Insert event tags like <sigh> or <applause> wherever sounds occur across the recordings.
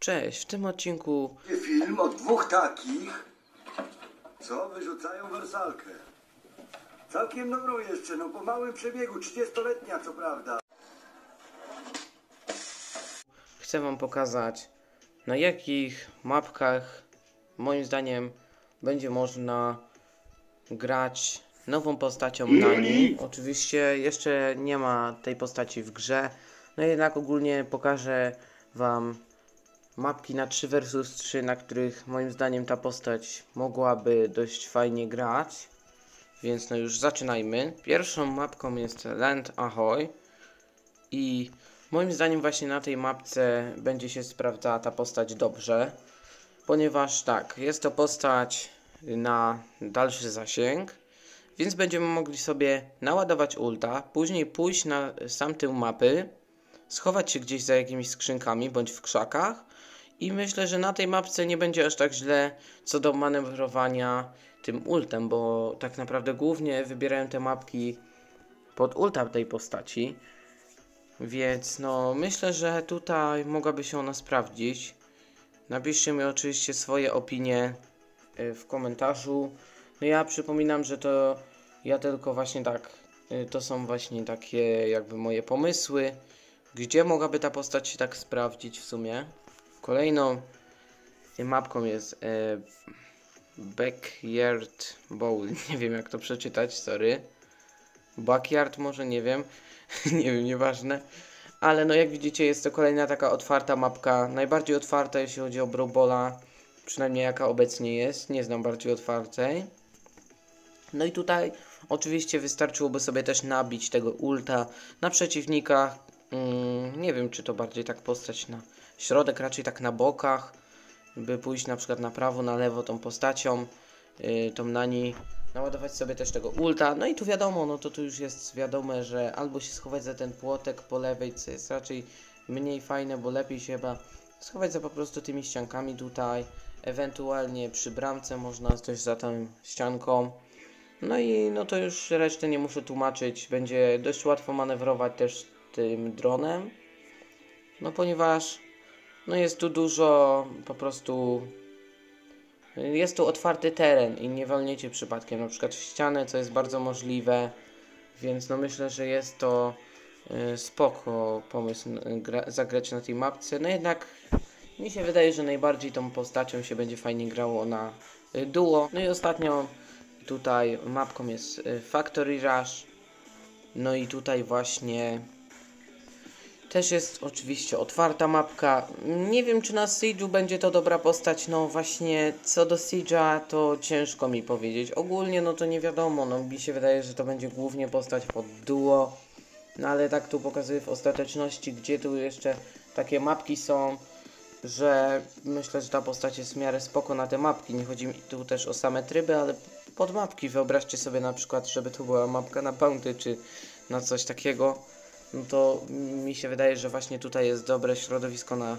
Cześć, w tym odcinku Film o dwóch takich, co wyrzucają wersalkę. Całkiem dobrą jeszcze, no po małym przebiegu, 30-letnia co prawda. chcę Wam pokazać na jakich mapkach moim zdaniem będzie można grać nową postacią Nani. Oczywiście jeszcze nie ma tej postaci w grze, no jednak ogólnie pokażę Wam mapki na 3 vs 3, na których moim zdaniem ta postać mogłaby dość fajnie grać. Więc no już zaczynajmy. Pierwszą mapką jest Land Ahoy. I moim zdaniem właśnie na tej mapce będzie się sprawdzała ta postać dobrze. Ponieważ tak, jest to postać na dalszy zasięg. Więc będziemy mogli sobie naładować ulta, później pójść na sam tył mapy, schować się gdzieś za jakimiś skrzynkami bądź w krzakach. I myślę, że na tej mapce nie będzie aż tak źle co do manewrowania tym ultem, bo tak naprawdę głównie wybierałem te mapki pod ulta tej postaci. Więc no, myślę, że tutaj mogłaby się ona sprawdzić. Napiszcie mi oczywiście swoje opinie y, w komentarzu. No ja przypominam, że to ja tylko właśnie tak, y, to są właśnie takie jakby moje pomysły, gdzie mogłaby ta postać się tak sprawdzić w sumie. Kolejną mapką jest y, Backyard Bowl, <laughs> nie wiem jak to przeczytać, sorry. Backyard może, nie wiem, <laughs> nie wiem, nieważne. Ale no jak widzicie jest to kolejna taka otwarta mapka, najbardziej otwarta jeśli chodzi o Brawlbola, przynajmniej jaka obecnie jest, nie znam bardziej otwartej. No i tutaj oczywiście wystarczyłoby sobie też nabić tego ulta na przeciwnikach. Mm, nie wiem, czy to bardziej tak postać na środek, raczej tak na bokach, by pójść na przykład na prawo, na lewo tą postacią, yy, tą nani, naładować sobie też tego ulta. No i tu wiadomo, no to tu już jest wiadome, że albo się schować za ten płotek po lewej, co jest raczej mniej fajne, bo lepiej się chyba schować za po prostu tymi ściankami tutaj. Ewentualnie przy bramce można też za tą ścianką. No i no to już resztę nie muszę tłumaczyć. Będzie dość łatwo manewrować też tym dronem. No ponieważ no jest tu dużo po prostu jest tu otwarty teren i nie walniecie przypadkiem na przykład w ścianę, co jest bardzo możliwe. Więc no myślę, że jest to y, spoko pomysł y, gra, zagrać na tej mapce. No jednak mi się wydaje, że najbardziej tą postacią się będzie fajnie grało na y, duo. No i ostatnią tutaj mapką jest Factory Rush. No i tutaj właśnie też jest oczywiście otwarta mapka. Nie wiem, czy na Siege'u będzie to dobra postać. No właśnie, co do Siege'a, to ciężko mi powiedzieć. Ogólnie, no to nie wiadomo. No mi się wydaje, że to będzie głównie postać pod duo. No ale tak tu pokazuję w ostateczności, gdzie tu jeszcze takie mapki są, że myślę, że ta postać jest w miarę spoko na te mapki. Nie chodzi mi tu też o same tryby, ale pod mapki. Wyobraźcie sobie na przykład, żeby to była mapka na bounty, czy na coś takiego no to mi się wydaje, że właśnie tutaj jest dobre środowisko na,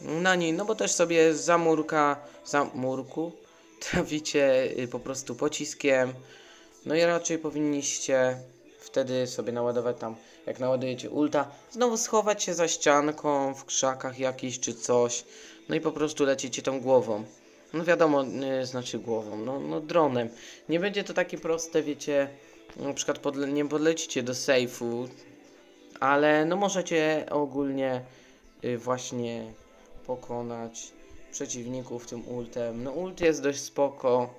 na niej, no bo też sobie za murka, za murku <laughs> traficie y, po prostu pociskiem, no i raczej powinniście wtedy sobie naładować tam, jak naładujecie ulta, znowu schować się za ścianką, w krzakach jakiś czy coś, no i po prostu lecicie tą głową. No wiadomo, y, znaczy głową, no, no dronem. Nie będzie to takie proste, wiecie, na przykład podle nie podlecicie do sejfu, ale no możecie ogólnie y, właśnie pokonać przeciwników tym ultem. No ult jest dość spoko.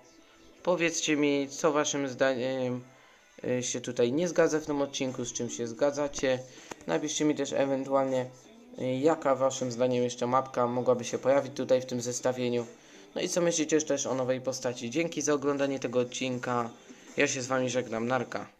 Powiedzcie mi, co waszym zdaniem y, się tutaj nie zgadza w tym odcinku, z czym się zgadzacie. Napiszcie mi też ewentualnie, y, jaka waszym zdaniem jeszcze mapka mogłaby się pojawić tutaj w tym zestawieniu. No i co myślicie też o nowej postaci. Dzięki za oglądanie tego odcinka. Ja się z wami żegnam. Narka.